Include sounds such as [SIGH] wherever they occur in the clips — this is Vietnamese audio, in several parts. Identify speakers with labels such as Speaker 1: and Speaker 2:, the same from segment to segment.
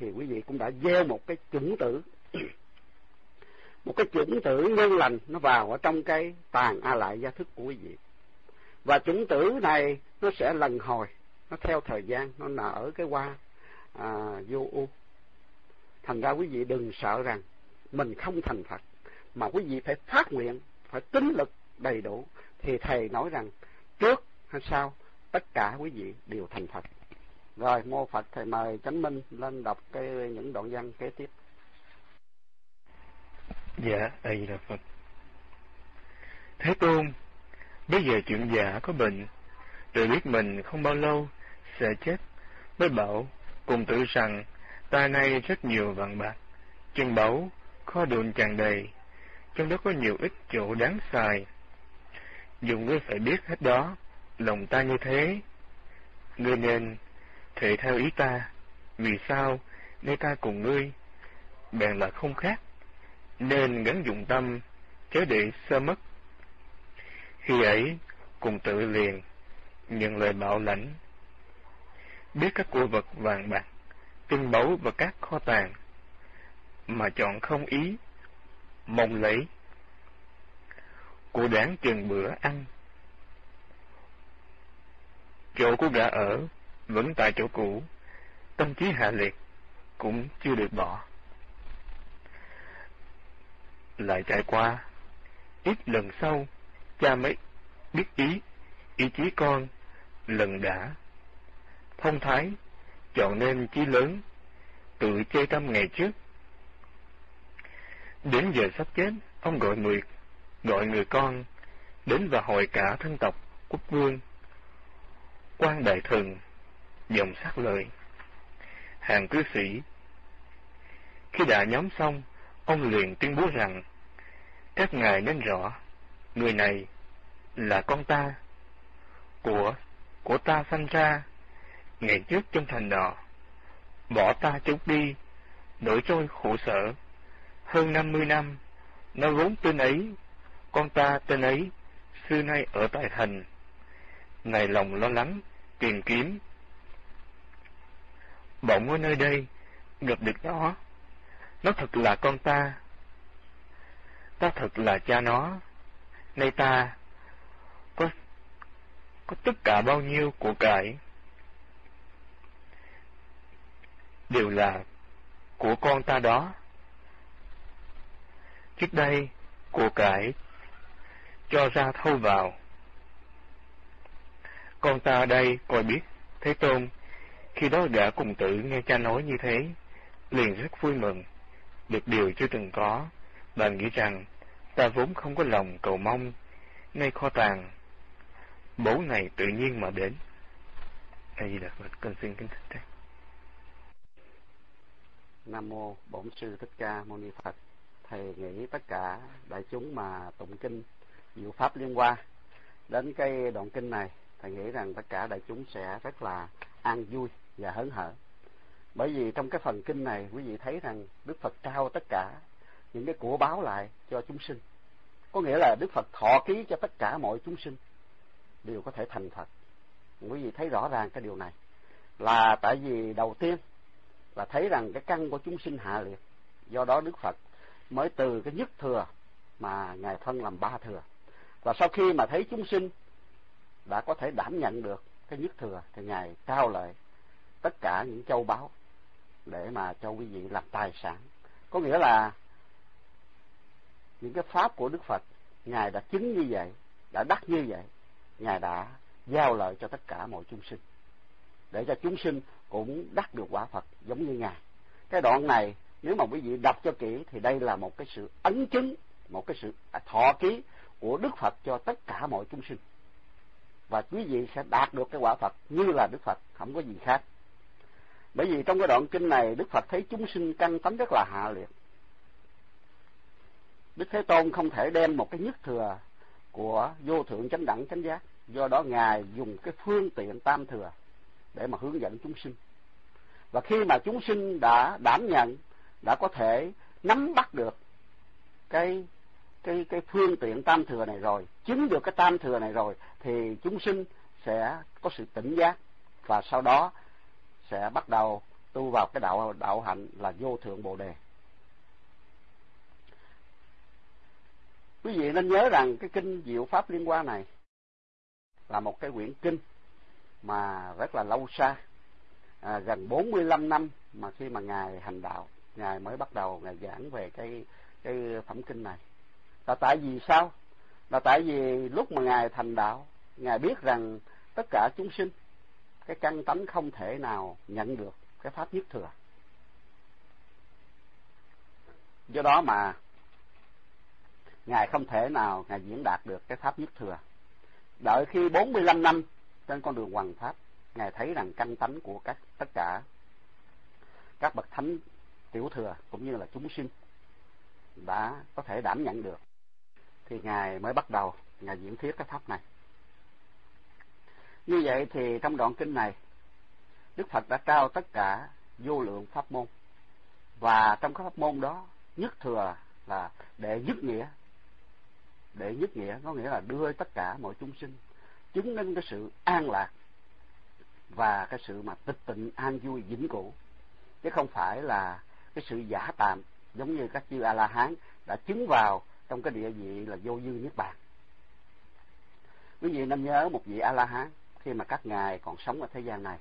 Speaker 1: thì quý vị cũng đã gieo một cái chủng tử. [CLEARS THROAT] Một cái chủng tử nhân lành nó vào ở trong cái tàn a lại gia thức của quý vị. Và chủng tử này nó sẽ lần hồi nó theo thời gian nó nở cái hoa à, vô u. Thành ra quý vị đừng sợ rằng mình không thành phật mà quý vị phải phát nguyện phải tính lực đầy đủ. Thì thầy nói rằng trước hay sau tất cả quý vị đều thành phật rồi, mô phật thầy mời chánh minh lên đọc cái những đoạn văn kế tiếp.
Speaker 2: Dạ a di đà phật. Thế tôn, bây giờ chuyện giả có bệnh rồi biết mình không bao lâu sẽ chết, mới bảo cùng tự rằng, ta nay rất nhiều vàng bạc, chân báu, kho đồn tràn đầy, trong đó có nhiều ít chỗ đáng xài. Dùng ngươi phải biết hết đó, lòng ta như thế. Ngươi nên thể theo ý ta. Vì sao? Nơi ta cùng ngươi bèn là không khác. Nên gắn dụng tâm, chớ để sơ mất. Khi ấy, cùng tự liền, nhận lời bảo lãnh. Biết các của vật vàng bạc, tinh báu và các kho tàng, mà chọn không ý, mong lấy. Của đáng chừng bữa ăn. Chỗ của gã ở vẫn tại chỗ cũ. Tâm trí hạ liệt cũng chưa được bỏ. Lại trải qua, ít lần sau, cha mới biết ý ý chí con lần đã. Thông thái chọn nên chí lớn tự chơi tâm ngày trước. Đến giờ sắp chết, ông gọi người gọi người con đến và hội cả thân tộc quốc vương, quan đại thần dòng sát lời. Hàng cư sĩ, khi đã nhóm xong, ông liền tuyên bố rằng, các ngài nên rõ, người này là con ta của của ta sanh ra, ngày trước trong thành nọ, bỏ ta trốn đi, nổi trôi khổ sở. Hơn năm mươi năm, nó vốn tên ấy, con ta tên ấy, xưa nay ở tại thành. Ngày lòng lo lắng, tìm kiếm bọn ở nơi đây, gặp được nó. Nó thật là con ta. Ta thật là cha nó. Nay ta có có tất cả bao nhiêu của cải? Đều là của con ta đó. Trước đây, của cải cho ra thâu vào. Con ta đây, coi biết thế tôn khi đó gã cùng tử nghe cha nói như thế, liền rất vui mừng. Được điều chưa từng có và nghĩ rằng, ta vốn không có lòng cầu mong ngay kho tàng, bố này tự nhiên mà đến. Đây là phật cần xin kính thỉnh thầy.
Speaker 1: Nam mô bổn sư thích ca mâu ni phật. Thầy nghĩ tất cả đại chúng mà tụng kinh diệu pháp liên qua đến cái đoạn kinh này, thầy nghĩ rằng tất cả đại chúng sẽ rất là an vui và hớn hở. Bởi vì trong cái phần kinh này, quý vị thấy rằng đức phật trao tất cả những cái của báo lại cho chúng sinh. Có nghĩa là đức phật thọ ký cho tất cả mọi chúng sinh đều có thể thành phật. Quý vị thấy rõ ràng cái điều này. Là tại vì đầu tiên là thấy rằng cái căn của chúng sinh hạ liệt. Do đó đức phật mới từ cái nhất thừa mà ngài phân làm ba thừa. Và sau khi mà thấy chúng sinh đã có thể đảm nhận được cái nhất thừa thì ngài trao lại tất cả những châu báu để mà cho quý vị làm tài sản. Có nghĩa là những cái pháp của đức phật, ngài đã chứng như vậy, đã đắc như vậy, ngài đã giao lợi cho tất cả mọi chúng sinh. Để cho chúng sinh cũng đắc được quả phật giống như ngài. Cái đoạn này, nếu mà quý vị đọc cho kỹ thì đây là một cái sự ấn chứng, một cái sự thọ ký của đức phật cho tất cả mọi chúng sinh. Và quý vị sẽ đạt được cái quả phật như là đức phật, không có gì khác bởi vì trong cái đoạn kinh này, đức phật thấy chúng sinh căn tánh rất là hạ liệt. Đức thế tôn không thể đem một cái nhất thừa của vô thượng chánh đẳng, chánh giác. Do đó ngài dùng cái phương tiện tam thừa để mà hướng dẫn chúng sinh. Và khi mà chúng sinh đã đảm nhận, đã có thể nắm bắt được cái cái cái phương tiện tam thừa này rồi, chứng được cái tam thừa này rồi, thì chúng sinh sẽ có sự tỉnh giác. Và sau đó sẽ bắt đầu tu vào cái đạo đạo hạnh là vô thượng bồ đề. Quý vị nên nhớ rằng cái kinh diệu pháp liên quan này là một cái quyển kinh mà rất là lâu xa à, gần 45 năm mà khi mà ngài hành đạo ngài mới bắt đầu ngài giảng về cái cái phẩm kinh này. Là tại vì sao? Là tại vì lúc mà ngài thành đạo ngài biết rằng tất cả chúng sinh cái căn tánh không thể nào nhận được cái pháp nhất thừa. Do đó mà ngài không thể nào ngài diễn đạt được cái pháp nhất thừa. Đợi khi 45 năm trên con đường hoàng pháp, ngài thấy rằng căn tánh của các, tất cả các bậc thánh tiểu thừa cũng như là chúng sinh đã có thể đảm nhận được, thì ngài mới bắt đầu ngài diễn thuyết cái pháp này như vậy thì trong đoạn kinh này, đức phật đã trao tất cả vô lượng pháp môn. Và trong các pháp môn đó, nhất thừa là đệ nhất nghĩa. Đệ nhất nghĩa có nghĩa là đưa tất cả mọi chúng sinh, chứng minh cái sự an lạc và cái sự mà tịch tịnh, an vui, vĩnh cửu. Chứ không phải là cái sự giả tạm, giống như các chư a la hán đã chứng vào trong cái địa vị là vô dư niết bàn. Quý vị nên nhớ một vị a la hán khi mà các ngài còn sống ở thế gian này.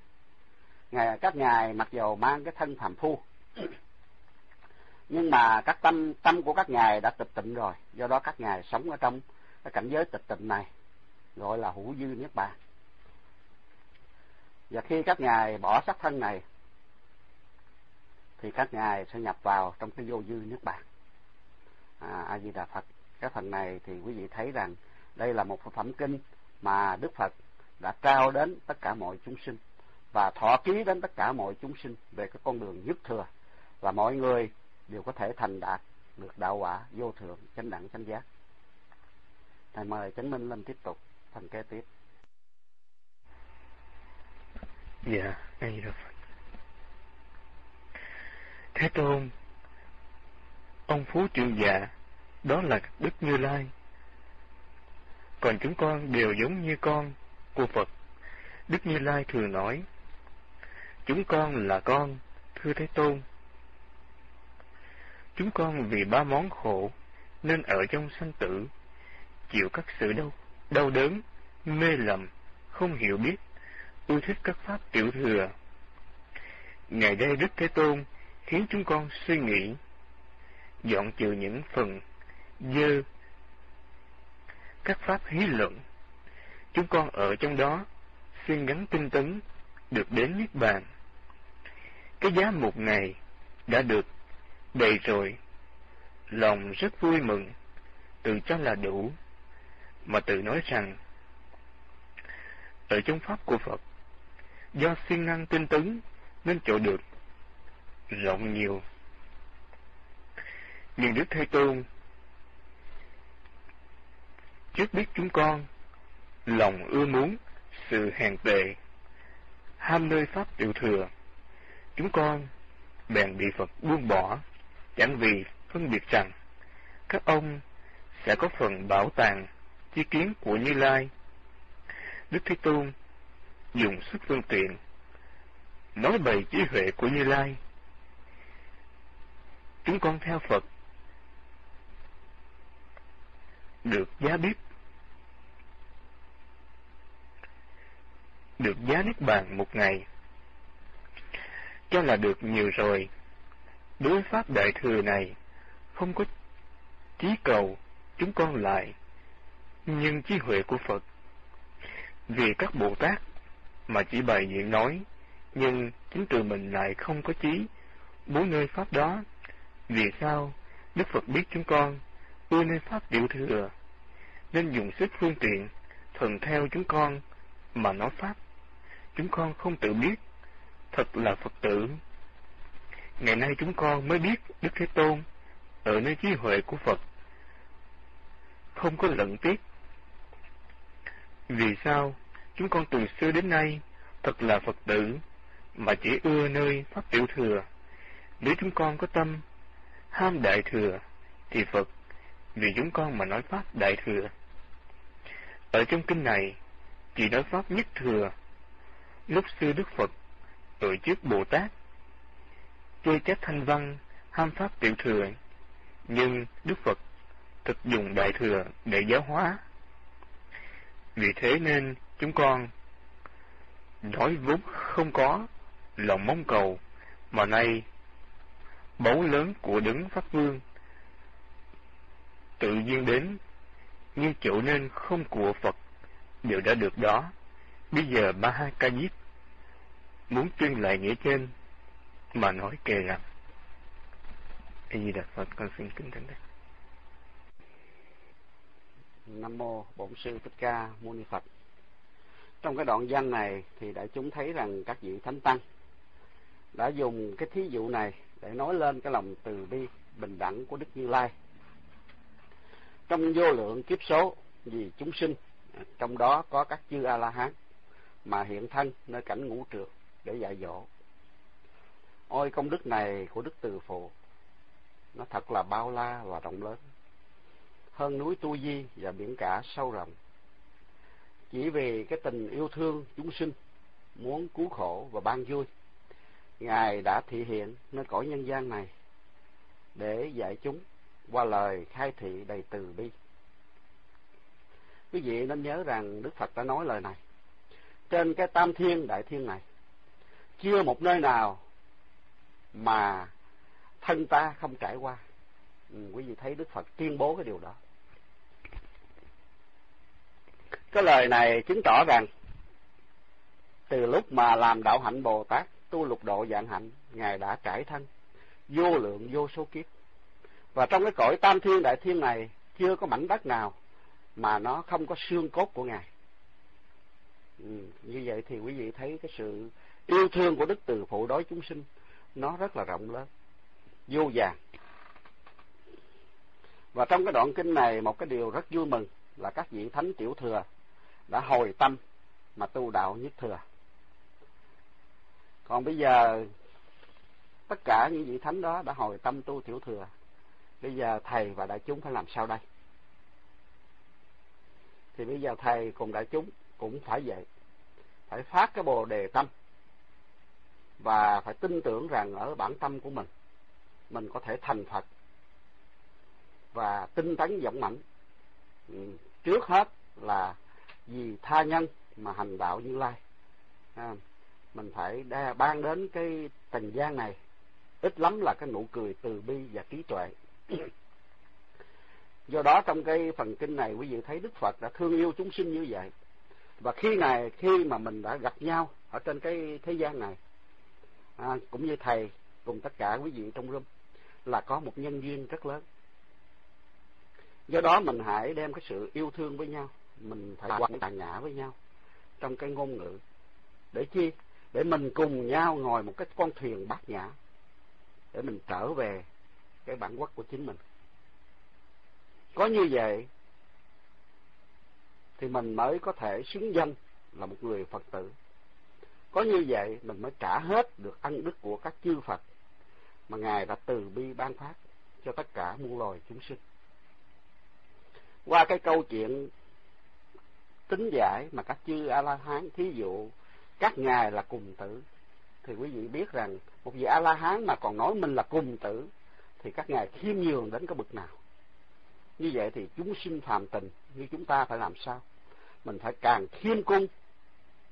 Speaker 1: Ngài các ngài mặc dầu mang cái thân phàm phu [CLEARS THROAT] nhưng mà các tâm tâm của các ngài đã tịch tịnh rồi. Do đó các ngài sống ở trong cái cảnh giới tịch tịnh này gọi là hữu dư niết bàn. Và khi các ngài bỏ sắc thân này thì các ngài sẽ nhập vào trong cái vô dư niết bàn. À, a di đà phật cái phần này thì quý vị thấy rằng đây là một phẩm kinh mà đức phật đã trao đến tất cả mọi chúng sinh và thọ ký đến tất cả mọi chúng sinh về cái con đường nhất thừa và mọi người đều có thể thành đạt được đạo quả vô thượng, chánh đẳng, chánh giác. Thầy mời chánh minh lên tiếp tục phần kế tiếp.
Speaker 2: Dạ ngay rồi thế tôn, ông phú trượng dạ đó là đức như lai. Còn chúng con đều giống như con của phật. Đức như lai thường nói, chúng con là con, thưa thế tôn. Chúng con vì ba món khổ nên ở trong sanh tử, chịu các sự đau đau đớn, mê lầm, không hiểu biết, ưa thích các pháp tiểu thừa. Ngày đây đức thế tôn khiến chúng con suy nghĩ, dọn trừ những phần dơ các pháp hí luận chúng con ở trong đó xuyên gắn tinh tấn, được đến niết bàn. Cái giá một ngày đã được đầy rồi. Lòng rất vui mừng, tự cho là đủ. Mà tự nói rằng, ở trong pháp của phật, do siêng năng tinh tấn nên chỗ được rộng nhiều. Nhưng đức thế tôn, trước biết chúng con lòng ưa muốn, sự hèn tệ ham nơi pháp tiểu thừa chúng con, bèn bị phật buông bỏ, chẳng vì phân biệt rằng các ông sẽ có phần bảo tàng chi kiến của Như Lai. Đức Thế Tôn dùng sức phương tiện nói bày trí huệ của Như Lai. Chúng con theo Phật được giá biết được giá niết bàn một ngày. Cho là được nhiều rồi. Đối pháp đại thừa này không có chí cầu chúng con lại, nhưng trí huệ của Phật. Vì các Bồ Tát mà chỉ bày diện nói, nhưng chính từ mình lại không có trí bốn nơi pháp đó. Vì sao Đức Phật biết chúng con ưa nơi pháp tiểu thừa, nên dùng sức phương tiện thuần theo chúng con mà nói pháp? Chúng con không tự biết. Thật là Phật tử. Ngày nay chúng con mới biết Đức Thế Tôn ở nơi trí huệ của Phật. Không có lận tiếc. Vì sao chúng con từ xưa đến nay thật là Phật tử mà chỉ ưa nơi pháp tiểu thừa? Nếu chúng con có tâm ham đại thừa thì Phật, vì chúng con mà nói pháp đại thừa. Ở trong kinh này chỉ nói pháp nhất thừa lúc xưa Đức Phật tội trước Bồ Tát chê trách thanh văn, ham pháp tiểu thừa, nhưng Đức Phật thực dùng đại thừa để giáo hóa. Vì thế nên chúng con nói vốn không có lòng mong cầu, mà nay báu lớn của đấng pháp vương tự nhiên đến, nhưng chỗ nên không của Phật đều đã được đó. Bây giờ ba ca diếp muốn tuyên lại nghĩa trên mà nói kề rằng A Di Đà Phật con xin kính thỉnh đây.
Speaker 1: Nam mô Bổn sư Thích Ca Mâu Ni Phật. Trong cái đoạn văn này thì đại chúng thấy rằng các vị thánh tăng đã dùng cái thí dụ này để nói lên cái lòng từ bi bình đẳng của Đức Như Lai. Trong vô lượng kiếp số vì chúng sinh, trong đó có các chư A La Hán mà hiện thân nơi cảnh ngũ trượt để dạy dỗ. Ôi, công đức này của Đức Từ Phụ nó thật là bao la và rộng lớn. Hơn núi tu di và biển cả sâu rộng. Chỉ vì cái tình yêu thương chúng sinh, muốn cứu khổ và ban vui, ngài đã thị hiện nơi cõi nhân gian này để dạy chúng qua lời khai thị đầy từ bi. Quý vị nên nhớ rằng đức phật đã nói lời này trên cái tam thiên đại thiên này. Chưa một nơi nào mà thân ta không trải qua. Ừ, quý vị thấy đức phật tuyên bố cái điều đó. Cái lời này chứng tỏ rằng từ lúc mà làm đạo hạnh bồ tát tu lục độ dạng hạnh ngài đã trải thân vô lượng vô số kiếp. Và trong cái cõi tam thiên đại thiên này chưa có mảnh đất nào mà nó không có xương cốt của ngài ừ, như vậy thì quý vị thấy cái sự yêu thương của đức từ phụ đối chúng sinh nó rất là rộng lớn vô vàng. Và trong cái đoạn kinh này một cái điều rất vui mừng là các vị thánh tiểu thừa đã hồi tâm mà tu đạo nhất thừa. Còn bây giờ tất cả những vị thánh đó đã hồi tâm tu tiểu thừa. Bây giờ thầy và đại chúng phải làm sao đây? Thì bây giờ thầy cùng đại chúng cũng phải vậy. Phải phát cái bồ đề tâm và phải tin tưởng rằng ở bản tâm của mình mình có thể thành Phật và tinh tấn dũng mãnh ừ, trước hết là vì tha nhân mà hành đạo như lai. À, mình phải đa, ban đến cái trần gian này. Ít lắm là cái nụ cười từ bi và trí tuệ. [COUGHS] Do đó trong cái phần kinh này quý vị thấy đức phật đã thương yêu chúng sinh như vậy và khi này khi mà mình đã gặp nhau ở trên cái thế gian này à, cũng như thầy cùng tất cả quý vị trong room là có một nhân duyên rất lớn. Do đó mình hãy đem cái sự yêu thương với nhau mình phải quan tàn nhã với nhau trong cái ngôn ngữ để chi? Để mình cùng nhau ngồi một cái con thuyền bát nhã để mình trở về cái bản quốc của chính mình. Có như vậy thì mình mới có thể xứng danh là một người phật tử. Có như vậy, mình mới trả hết được ân đức của các chư phật mà ngài đã từ bi ban phát cho tất cả muôn loài chúng sinh. Qua cái câu chuyện tính giải mà các chư a la hán thí dụ, các ngài là cùng tử, thì quý vị biết rằng một vị a la hán mà còn nói mình là cùng tử, thì các ngài khiêm nhường đến cái bậc nào? Như vậy thì chúng sinh phàm tình, như chúng ta phải làm sao? Mình phải càng khiêm cung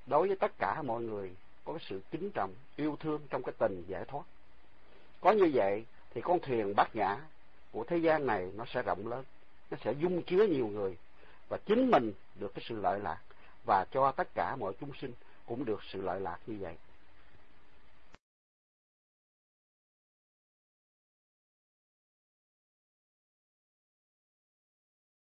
Speaker 1: đối với tất cả mọi người, có cái sự kính trọng, yêu thương trong cái tình giải thoát. Có như vậy thì con thuyền bát nhã của thế gian này nó sẽ rộng lớn, nó sẽ dung chứa nhiều người và chính mình được cái sự lợi lạc và cho tất cả mọi chúng sinh cũng được sự lợi lạc như vậy.